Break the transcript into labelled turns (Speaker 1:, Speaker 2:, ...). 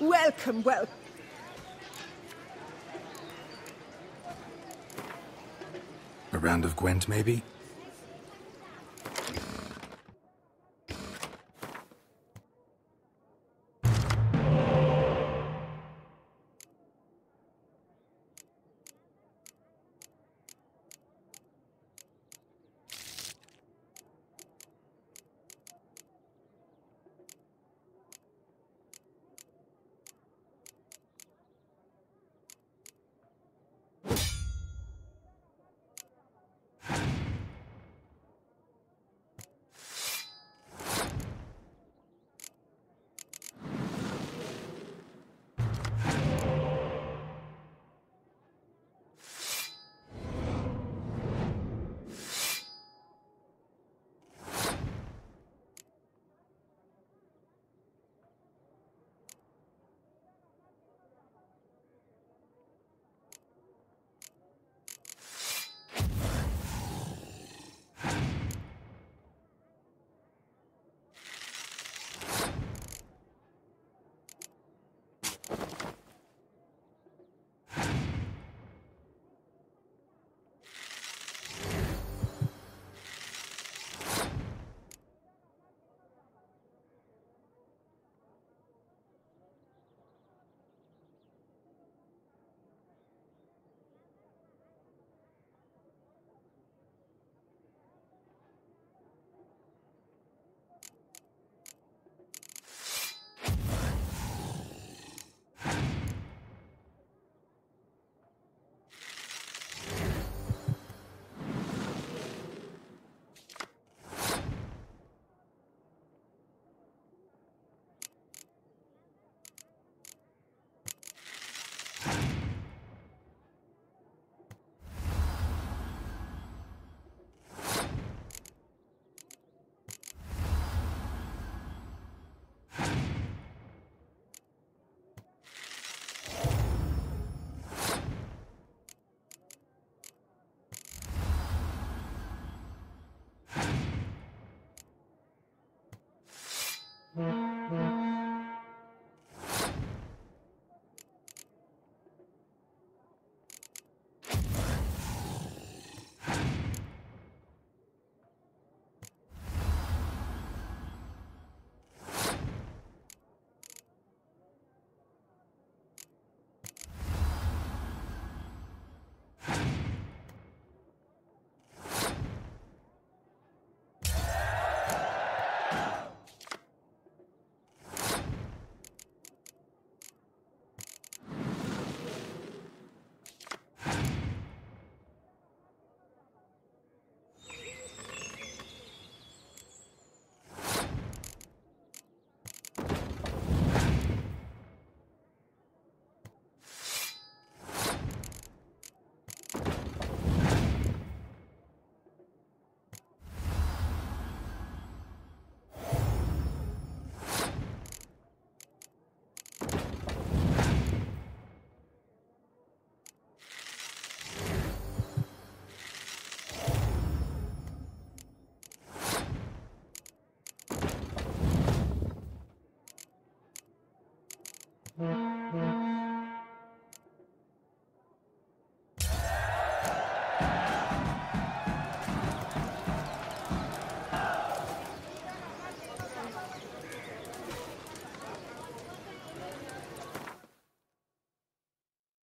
Speaker 1: Welcome, well.
Speaker 2: A round of Gwent, maybe?